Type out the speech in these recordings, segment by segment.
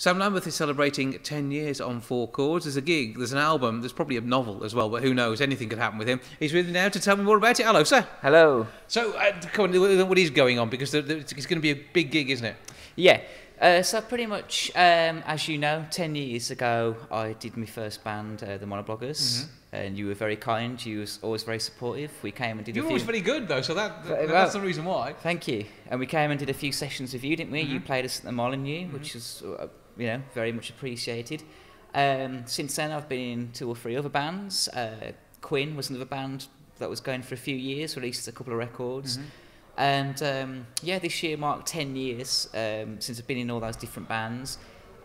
Sam Lambeth is celebrating 10 years on Four Chords. There's a gig, there's an album, there's probably a novel as well, but who knows? Anything could happen with him. He's with me now to tell me more about it. Hello, sir. Hello. So, uh, come on, what is going on? Because it's going to be a big gig, isn't it? Yeah. Uh, so pretty much, um, as you know, 10 years ago, I did my first band, uh, the Monobloggers, mm-hmm. and you were very kind. You was always very supportive. We came and did you were always very good, though, so that, that well, that's the reason why. Thank you. And we came and did a few sessions with you, didn't we? Mm-hmm. You played us at the Molineux, mm-hmm. which was uh, you know, very much appreciated. Um, since then, I've been in two or three other bands. Uh, Quinn was another band that was going for a few years, released a couple of records. Mm-hmm. And um, yeah, this year marked 10 years um, since I've been in all those different bands.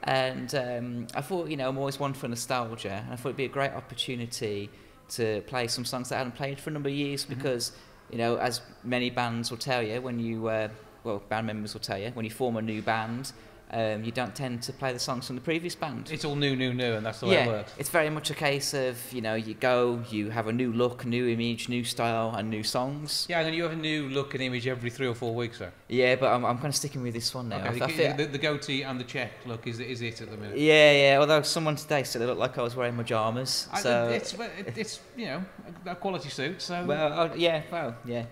And um, I thought, you know, I'm always one for nostalgia. And I thought it'd be a great opportunity to play some songs that I hadn't played for a number of years mm-hmm. because, you know, as many bands will tell you, when you, uh, well, band members will tell you, when you form a new band, um, you don't tend to play the songs from the previous band. It's all new, new, new, and that's the way yeah, it works. It's very much a case of, you know, you go, you have a new look, new image, new style, and new songs. Yeah, and then you have a new look and image every three or four weeks, sir. Yeah, but I'm, I'm kind of sticking with this one now. Okay, I, I feel, the, the, goatee and the check look is, is it at the minute. Yeah, yeah, although someone today said it looked like I was wearing pyjamas. So. I, it's, it's, you know, a quality suit, so... Well, oh, yeah, well, yeah.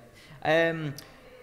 Um,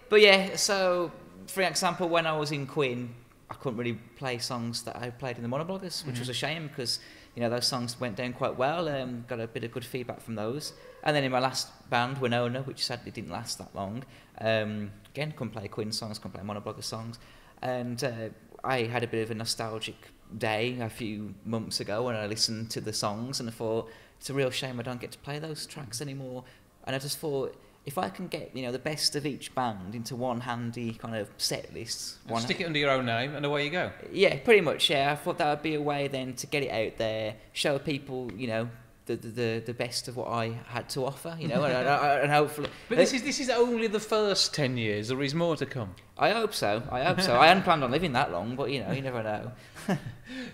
but yeah, so, for example, when I was in Quinn, I couldn't really play songs that I played in the monobloggers, which mm-hmm. was a shame because you know those songs went down quite well. Um, got a bit of good feedback from those. And then in my last band, Winona, which sadly didn't last that long, um, again couldn't play Quinn songs, couldn't play monoblogger songs, and uh, I had a bit of a nostalgic day a few months ago when I listened to the songs and I thought it's a real shame I don't get to play those tracks anymore. And I just thought if I can get you know the best of each band into one handy kind of set list, one stick it under your own name, and away you go. Yeah, pretty much. Yeah, I thought that would be a way then to get it out there, show people, you know, the the, the best of what I had to offer, you know, and, and, hopefully. But this is this is only the first ten years. There is more to come. I hope so. I hope so. I hadn't planned on living that long, but you know, you never know.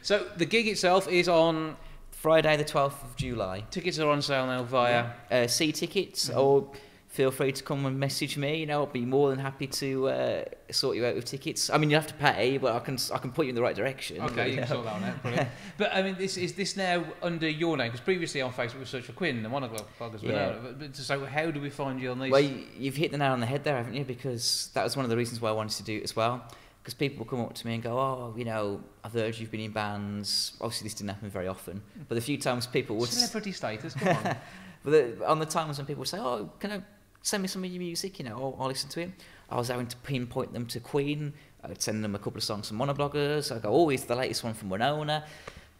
so the gig itself is on Friday, the twelfth of July. Tickets are on sale now via uh, See Tickets mm-hmm. or feel free to come and message me. You know, I'll be more than happy to uh, sort you out with tickets. I mean, you have to pay, but I can I can put you in the right direction. Okay, but, you, can sort that out. Brilliant. but I mean, this is this now under your name? Because previously on Facebook we searched for Quinn and one of the bloggers. Yeah. But, so how do we find you on these? Well, you've hit the nail on the head there, haven't you? Because that was one of the reasons why I wanted to do it as well. Because people will come up to me and go, oh, you know, I've heard you've been in bands. Obviously, this didn't happen very often, but the few times people would celebrity status. Come on. but the, on the times when people would say, oh, can I send me some of your music, you know, I'll, I'll listen to it. I was having to pinpoint them to Quinn. I'd send them a couple of songs from monobloggers. I go, oh, it's the latest one from Winona.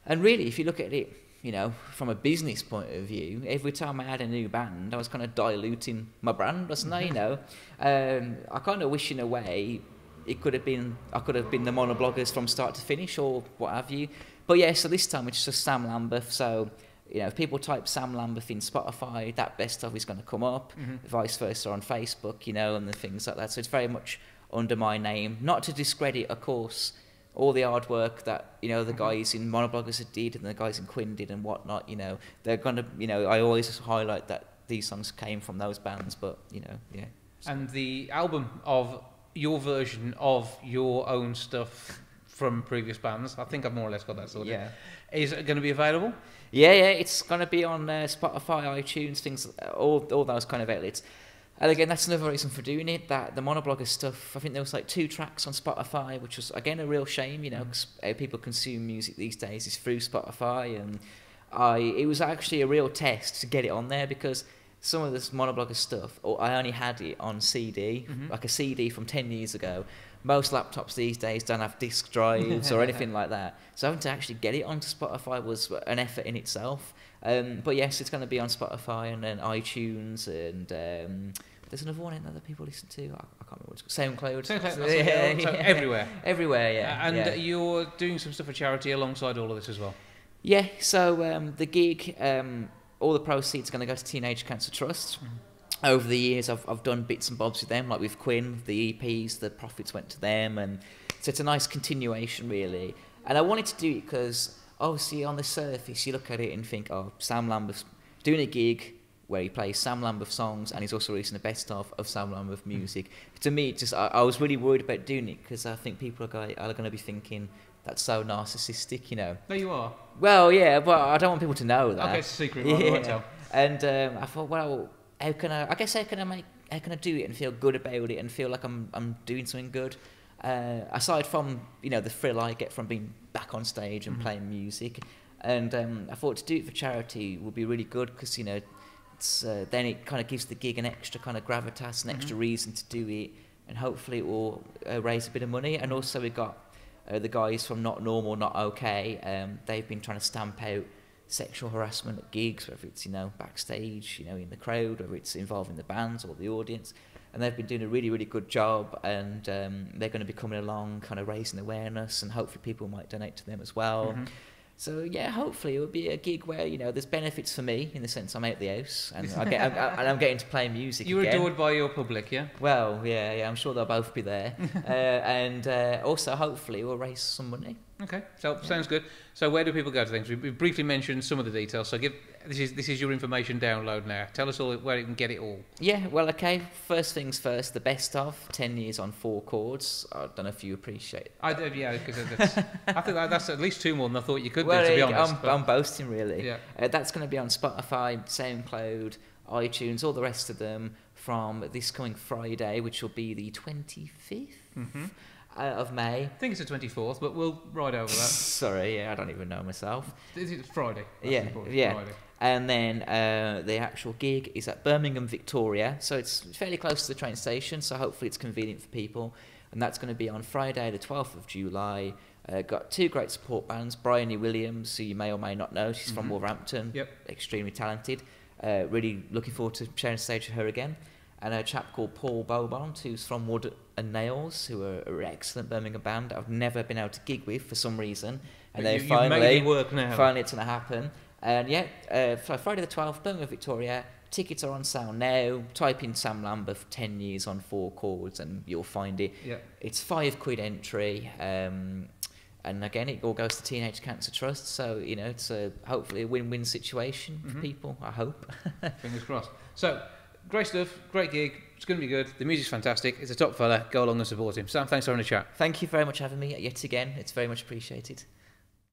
And really, if you look at it, you know, from a business point of view, every time I had a new band, I was kind of diluting my brand, wasn't I? You know, um, I kind of wish in a way it could have been, I could have been the monobloggers from start to finish or what have you. But yeah, so this time it's just Sam Lambeth. So you know, if people type Sam Lambeth in Spotify, that best of is going to come up, mm-hmm. vice versa on Facebook, you know, and the things like that. So it's very much under my name. Not to discredit, of course, all the hard work that, you know, the mm-hmm. guys in Monobloggers did and the guys in Quinn did and whatnot, you know. They're going to, you know, I always highlight that these songs came from those bands, but, you know, yeah. So. And the album of your version of your own stuff from previous bands, I think I've more or less got that sorted. Yeah. Is it going to be available? Yeah, yeah, it's going to be on uh, Spotify, iTunes, things, all, all those kind of outlets. And again, that's another reason for doing it. That the monoblogger stuff, I think there was like two tracks on Spotify, which was again a real shame, you know, mm. how people consume music these days is through Spotify, and I it was actually a real test to get it on there because some of this monoblogger stuff, or I only had it on CD, mm-hmm. like a CD from ten years ago, most laptops these days don't have disk drives or anything like that. So having to actually get it onto Spotify was an effort in itself. Um, but yes, it's going to be on Spotify and then iTunes and um, there's another one in there that people listen to. I, I can't remember what it's called. SoundCloud. SoundCloud. yeah, yeah, everywhere. Everywhere, yeah. Uh, and yeah. you're doing some stuff for charity alongside all of this as well. Yeah. So um, the gig, um, all the proceeds are going to go to Teenage Cancer Trust. Mm-hmm over the years, I've, I've done bits and bobs with them, like with Quinn, the EPs, the profits went to them, and so it's a nice continuation, really. And I wanted to do it because, obviously, on the surface, you look at it and think, oh, Sam Lambeth's doing a gig where he plays Sam Lambeth songs, and he's also releasing the best of of Sam Lambeth hmm. music. Mm. To me, just I, I was really worried about doing it because I think people are going to be thinking that's so narcissistic, you know. No, you are. Well, yeah, but I don't want people to know that. Okay, it's a secret. Yeah. I won't tell. And um, I thought, well, how can I? I guess how can I make? How can I do it and feel good about it and feel like I'm I'm doing something good? Uh, aside from you know the thrill I get from being back on stage and mm-hmm. playing music, and um, I thought to do it for charity would be really good because you know it's uh, then it kind of gives the gig an extra kind of gravitas, an extra mm-hmm. reason to do it, and hopefully it will uh, raise a bit of money. And also we got uh, the guys from Not Normal, Not Okay. Um, they've been trying to stamp out sexual harassment at gigs, whether it's you know backstage, you know in the crowd, whether it's involving the bands or the audience. And they've been doing a really, really good job, and um, they're going to be coming along, kind of raising awareness, and hopefully people might donate to them as well. Mm-hmm. So yeah, hopefully it will be a gig where you know there's benefits for me in the sense I'm out the house and I get I'm, and I'm getting to play music. You're again. adored by your public, yeah. Well, yeah, yeah, I'm sure they'll both be there, uh, and uh, also hopefully we'll raise some money. Okay, so yeah. sounds good. So where do people go to things? We, we briefly mentioned some of the details. So give this is this is your information download now. Tell us all where you can get it all. Yeah, well, okay. First things first. The best of ten years on four chords. I don't know if you appreciate. It. I do, yeah, because I think that's at least two more than I thought you could well, do. To be honest, I'm, I'm boasting really. Yeah, uh, that's going to be on Spotify, SoundCloud, iTunes, all the rest of them from this coming Friday, which will be the twenty fifth. Mm-hmm uh, of May. I think it's the 24th, but we'll ride over that. Sorry, yeah, I don't even know myself. It's Friday. That's yeah, yeah. Friday. And then uh, the actual gig is at Birmingham, Victoria. So it's fairly close to the train station, so hopefully it's convenient for people. And that's going to be on Friday, the 12th of July. Uh, got two great support bands Bryony Williams, who you may or may not know. She's mm-hmm. from Wolverhampton, yep. extremely talented. Uh, really looking forward to sharing stage with her again and a chap called Paul Beaumont, who's from Wood and Nails, who are an excellent Birmingham band I've never been able to gig with for some reason. And they finally, work now. finally it's going to happen. And yeah, uh, Friday the 12th, Birmingham, Victoria. Tickets are on sale now. Type in Sam Lambeth 10 years on four chords and you'll find it. Yeah. It's five quid entry. Um, and again, it all goes to Teenage Cancer Trust. So, you know, it's a, hopefully a win win situation mm-hmm. for people, I hope. Fingers crossed. So, great stuff, great gig. It's going to be good. The music's fantastic. It's a top fella. Go along and support him. Sam, thanks for having a chat. Thank you very much for having me yet again. It's very much appreciated.